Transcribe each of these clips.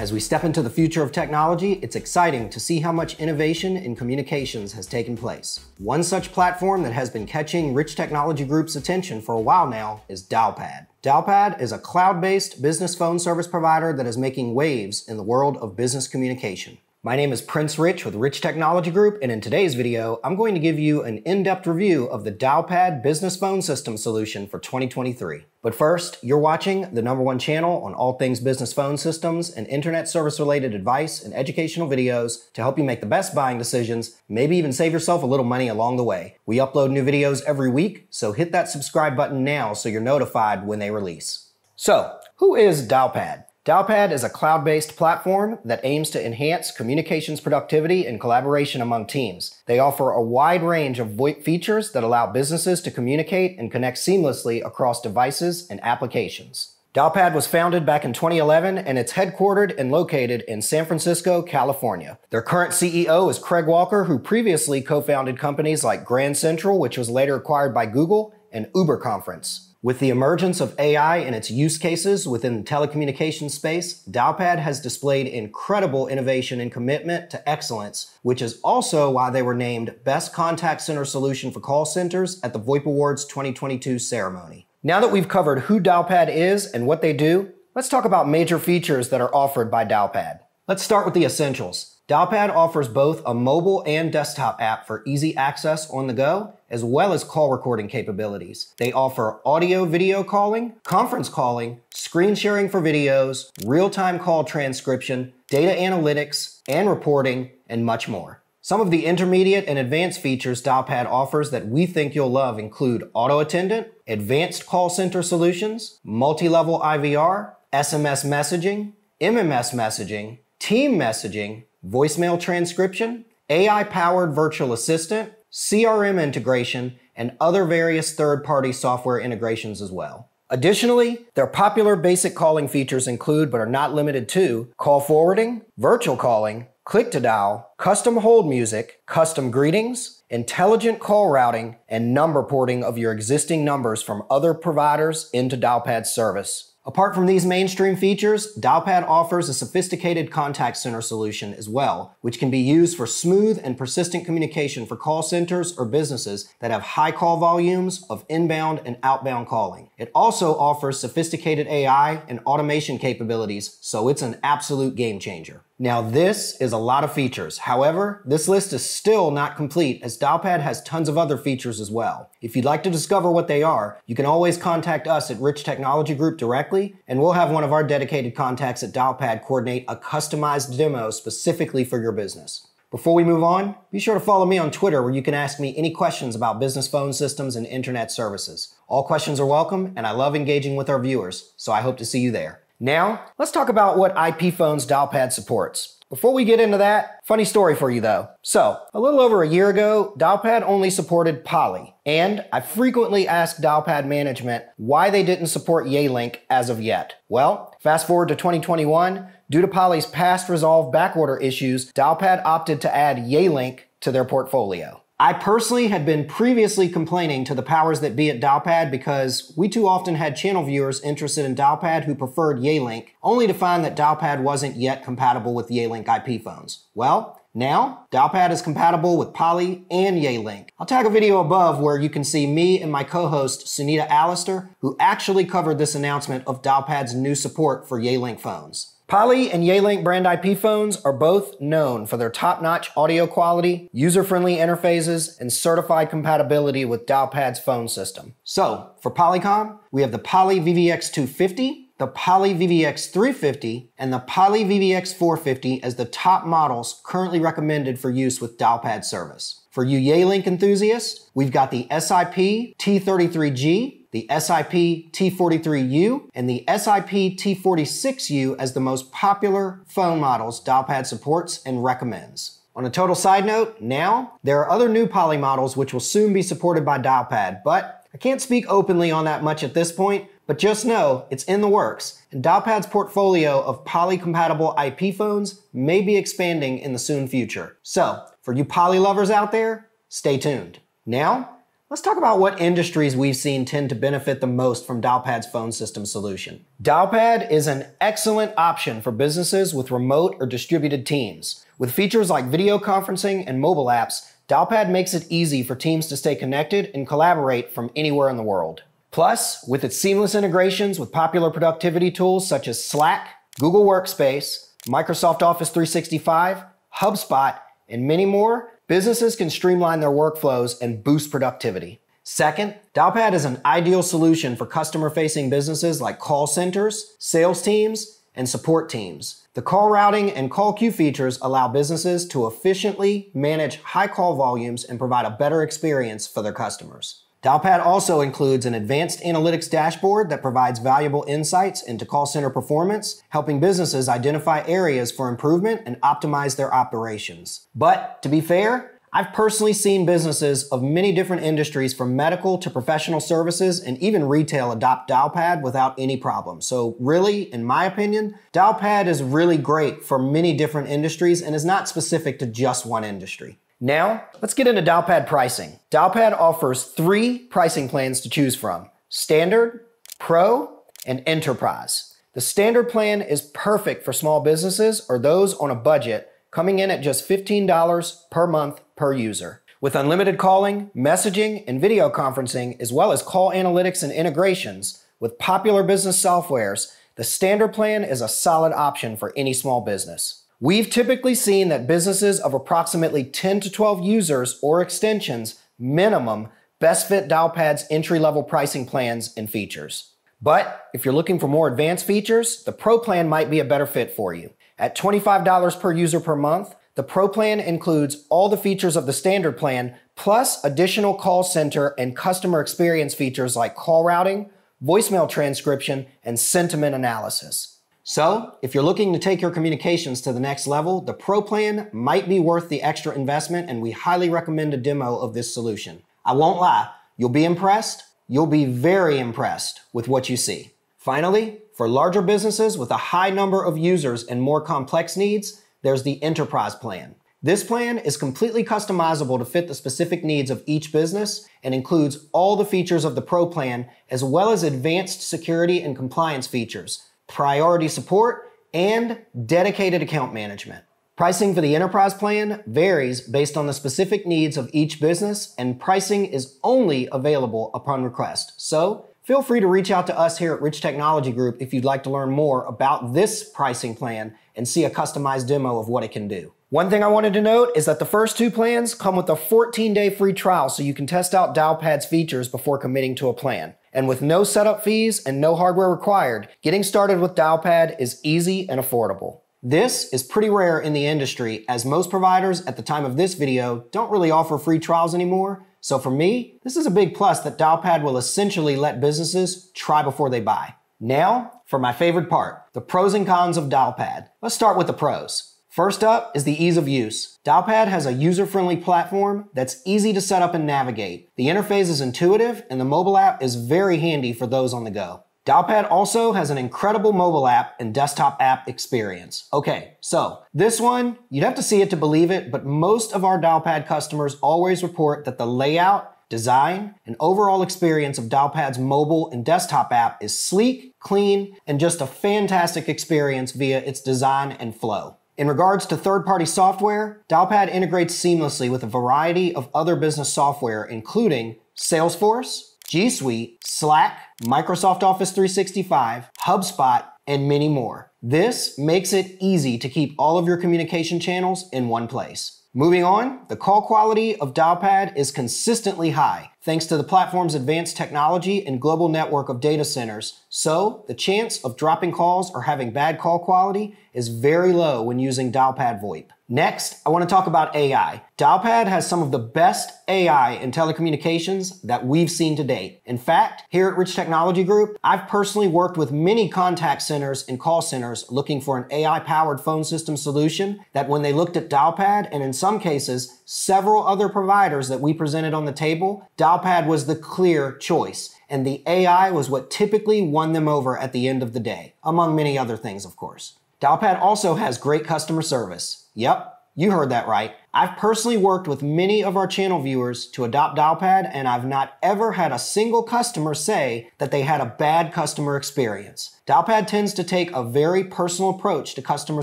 As we step into the future of technology, it's exciting to see how much innovation in communications has taken place. One such platform that has been catching Rich Technology Group's attention for a while now is Dialpad. Dialpad is a cloud-based business phone service provider that is making waves in the world of business communication. My name is Prince Rich with Rich Technology Group, and in today's video, I'm going to give you an in-depth review of the Dialpad Business Phone System solution for 2023. But first, you're watching the number one channel on all things business phone systems and internet service related advice and educational videos to help you make the best buying decisions, maybe even save yourself a little money along the way. We upload new videos every week, so hit that subscribe button now so you're notified when they release. So, who is Dialpad? Dialpad is a cloud-based platform that aims to enhance communications productivity and collaboration among teams. They offer a wide range of VoIP features that allow businesses to communicate and connect seamlessly across devices and applications. Dialpad was founded back in 2011 and it's headquartered and located in San Francisco, California. Their current CEO is Craig Walker, who previously co-founded companies like Grand Central, which was later acquired by Google, and UberConference. With the emergence of AI and its use cases within the telecommunications space, Dialpad has displayed incredible innovation and commitment to excellence, which is also why they were named Best Contact Center Solution for Call Centers at the VoIP Awards 2022 ceremony. Now that we've covered who Dialpad is and what they do, let's talk about major features that are offered by Dialpad. Let's start with the essentials. Dialpad offers both a mobile and desktop app for easy access on the go, as well as call recording capabilities. They offer audio video calling, conference calling, screen sharing for videos, real-time call transcription, data analytics, and reporting, and much more. Some of the intermediate and advanced features Dialpad offers that we think you'll love include auto attendant, advanced call center solutions, multi-level IVR, SMS messaging, MMS messaging, team messaging, voicemail transcription, AI powered virtual assistant, CRM integration, and other various third party software integrations as well. Additionally, their popular basic calling features include, but are not limited to, call forwarding, virtual calling, click to dial, custom hold music, custom greetings, intelligent call routing, and number porting of your existing numbers from other providers into Dialpad's service. Apart from these mainstream features, Dialpad offers a sophisticated contact center solution as well, which can be used for smooth and persistent communication for call centers or businesses that have high call volumes of inbound and outbound calling. It also offers sophisticated AI and automation capabilities, so it's an absolute game changer. Now this is a lot of features. However, this list is still not complete as Dialpad has tons of other features as well. If you'd like to discover what they are, you can always contact us at Rich Technology Group directly, and we'll have one of our dedicated contacts at Dialpad coordinate a customized demo specifically for your business. Before we move on, be sure to follow me on Twitter where you can ask me any questions about business phone systems and internet services. All questions are welcome, and I love engaging with our viewers, so I hope to see you there. Now, let's talk about what IP phones Dialpad supports. Before we get into that, funny story for you though. So, a little over a year ago, Dialpad only supported Poly, and I frequently asked Dialpad management why they didn't support Yealink as of yet. Well, fast forward to 2021, due to Poly's past resolved backorder issues, Dialpad opted to add Yealink to their portfolio. I personally had been previously complaining to the powers that be at Dialpad because we too often had channel viewers interested in Dialpad who preferred Yealink, only to find that Dialpad wasn't yet compatible with Yealink IP phones. Well, now, Dialpad is compatible with Poly and Yealink. I'll tag a video above where you can see me and my co-host Sunita Allister, who actually covered this announcement of Dialpad's new support for Yealink phones. Poly and Yealink brand IP phones are both known for their top-notch audio quality, user-friendly interfaces, and certified compatibility with Dialpad's phone system. So, for Polycom, we have the Poly VVX250, the Poly VVX350, and the Poly VVX450 as the top models currently recommended for use with Dialpad service. For you Yealink enthusiasts, we've got the SIP T33G, the SIP T43U, and the SIP T46U as the most popular phone models Dialpad supports and recommends. On a total side note, now, there are other new Poly models which will soon be supported by Dialpad, but I can't speak openly on that much at this point, but just know it's in the works, and Dialpad's portfolio of Poly-compatible IP phones may be expanding in the soon future. So, for you Poly lovers out there, stay tuned. Now, let's talk about what industries we've seen tend to benefit the most from Dialpad's phone system solution. Dialpad is an excellent option for businesses with remote or distributed teams. With features like video conferencing and mobile apps, Dialpad makes it easy for teams to stay connected and collaborate from anywhere in the world. Plus, with its seamless integrations with popular productivity tools such as Slack, Google Workspace, Microsoft Office 365, HubSpot, and many more, businesses can streamline their workflows and boost productivity. Second, Dialpad is an ideal solution for customer facing businesses like call centers, sales teams, and support teams. The call routing and call queue features allow businesses to efficiently manage high call volumes and provide a better experience for their customers. Dialpad also includes an advanced analytics dashboard that provides valuable insights into call center performance, helping businesses identify areas for improvement and optimize their operations. But to be fair, I've personally seen businesses of many different industries from medical to professional services and even retail adopt Dialpad without any problem. So really, in my opinion, Dialpad is really great for many different industries and is not specific to just one industry. Now, let's get into Dialpad pricing. Dialpad offers three pricing plans to choose from Standard, Pro, and Enterprise. The standard plan is perfect for small businesses or those on a budget, coming in at just $15 per month per user. With unlimited calling, messaging, and video conferencing, as well as call analytics and integrations with popular business softwares, the standard plan is a solid option for any small business. We've typically seen that businesses of approximately 10 to 12 users or extensions minimum best fit Dialpad's entry level pricing plans and features. But if you're looking for more advanced features, the Pro plan might be a better fit for you. At $25 per user per month, the Pro plan includes all the features of the standard plan, plus additional call center and customer experience features like call routing, voicemail transcription, and sentiment analysis. So, if you're looking to take your communications to the next level, the Pro Plan might be worth the extra investment, and we highly recommend a demo of this solution. I won't lie, you'll be impressed. You'll be very impressed with what you see. Finally, for larger businesses with a high number of users and more complex needs, there's the Enterprise Plan. This plan is completely customizable to fit the specific needs of each business and includes all the features of the Pro plan as well as advanced security and compliance features priority support, and dedicated account management. Pricing for the enterprise plan varies based on the specific needs of each business, and pricing is only available upon request. So, feel free to reach out to us here at Rich Technology Group if you'd like to learn more about this pricing plan and see a customized demo of what it can do. One thing I wanted to note is that the first two plans come with a 14 day free trial so you can test out Dialpad's features before committing to a plan. And with no setup fees and no hardware required, getting started with Dialpad is easy and affordable. This is pretty rare in the industry as most providers at the time of this video don't really offer free trials anymore. So for me, this is a big plus that Dialpad will essentially let businesses try before they buy. Now, for my favorite part, the pros and cons of Dialpad. Let's start with the pros. First up is the ease of use. Dialpad has a user-friendly platform that's easy to set up and navigate. The interface is intuitive and the mobile app is very handy for those on the go. Dialpad also has an incredible mobile app and desktop app experience. Okay, so this one, you'd have to see it to believe it, but most of our Dialpad customers always report that the layout, design, and overall experience of Dialpad's mobile and desktop app is sleek, clean, and just a fantastic experience via its design and flow. In regards to third-party software, Dialpad integrates seamlessly with a variety of other business software, including Salesforce, G Suite, Slack, Microsoft Office 365, HubSpot, and many more. This makes it easy to keep all of your communication channels in one place. Moving on, the call quality of Dialpad is consistently high, thanks to the platform's advanced technology and global network of data centers. So, the chance of dropping calls or having bad call quality is very low when using Dialpad VoIP. Next, I want to talk about AI. Dialpad has some of the best AI in telecommunications that we've seen to date. In fact, here at Rich Technology Group, I've personally worked with many contact centers and call centers looking for an AI powered phone system solution that when they looked at Dialpad and in some cases several other providers that we presented on the table, Dialpad was the clear choice. And the AI was what typically won them over at the end of the day, among many other things, of course. Dialpad also has great customer service. Yep, You heard that right. I've personally worked with many of our channel viewers to adopt Dialpad, and I've not ever had a single customer say that they had a bad customer experience. Dialpad tends to take a very personal approach to customer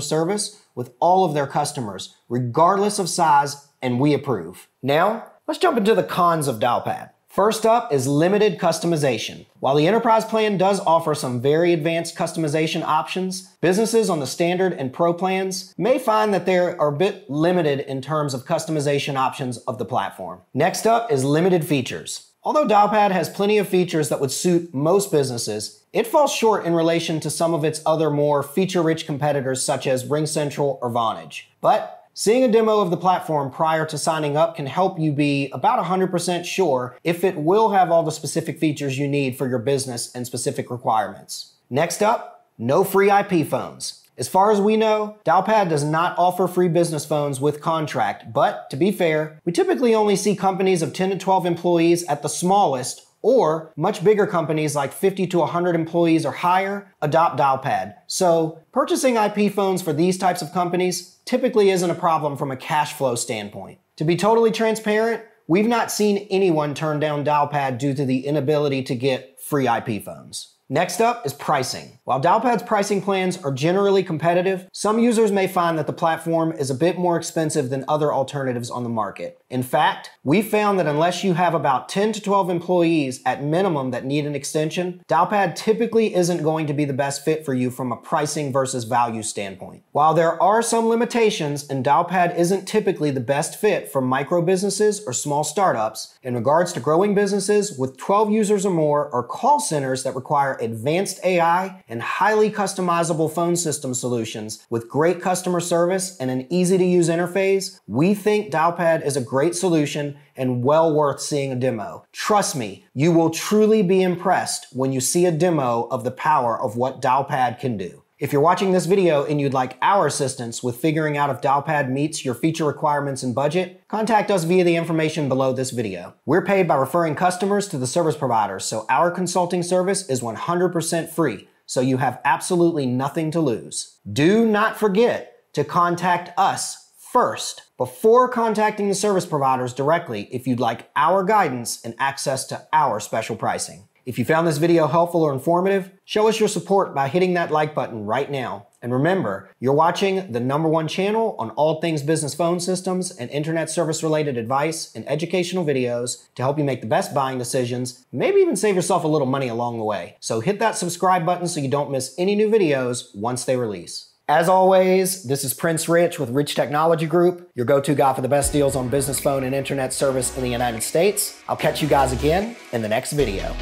service with all of their customers, regardless of size, and we approve. Now, let's jump into the cons of Dialpad. First up is limited customization. While the enterprise plan does offer some very advanced customization options, businesses on the standard and pro plans may find that they are a bit limited in terms of customization options of the platform. Next up is limited features. Although Dialpad has plenty of features that would suit most businesses, it falls short in relation to some of its other more feature-rich competitors such as RingCentral or Vonage. But Seeing a demo of the platform prior to signing up can help you be about 100% sure if it will have all the specific features you need for your business and specific requirements. Next up, no free IP phones. As far as we know, Dialpad does not offer free business phones with contract, but to be fair, we typically only see companies of 10 to 12 employees at the smallest or much bigger companies like 50 to 100 employees or higher adopt Dialpad. So purchasing IP phones for these types of companies typically isn't a problem from a cash flow standpoint. To be totally transparent, we've not seen anyone turn down Dialpad due to the inability to get free IP phones. Next up is pricing. While Dialpad's pricing plans are generally competitive, some users may find that the platform is a bit more expensive than other alternatives on the market. In fact, we found that unless you have about 10 to 12 employees at minimum that need an extension, Dialpad typically isn't going to be the best fit for you from a pricing versus value standpoint. While there are some limitations and Dialpad isn't typically the best fit for micro businesses or small startups, in regards to growing businesses with 12 users or more or call centers that require advanced AI and highly customizable phone system solutions with great customer service and an easy to use interface, we think Dialpad is a great solution and well worth seeing a demo. Trust me, you will truly be impressed when you see a demo of the power of what Dialpad can do. If you're watching this video and you'd like our assistance with figuring out if Dialpad meets your feature requirements and budget, contact us via the information below this video. We're paid by referring customers to the service providers, so our consulting service is 100% free, so you have absolutely nothing to lose. Do not forget to contact us first before contacting the service providers directly if you'd like our guidance and access to our special pricing. If you found this video helpful or informative, show us your support by hitting that like button right now. And remember, you're watching the number one channel on all things business phone systems and internet service related advice and educational videos to help you make the best buying decisions, maybe even save yourself a little money along the way. So hit that subscribe button so you don't miss any new videos once they release. As always, this is Prince Rich with Rich Technology Group, your go to guy for the best deals on business phone and internet service in the United States. I'll catch you guys again in the next video.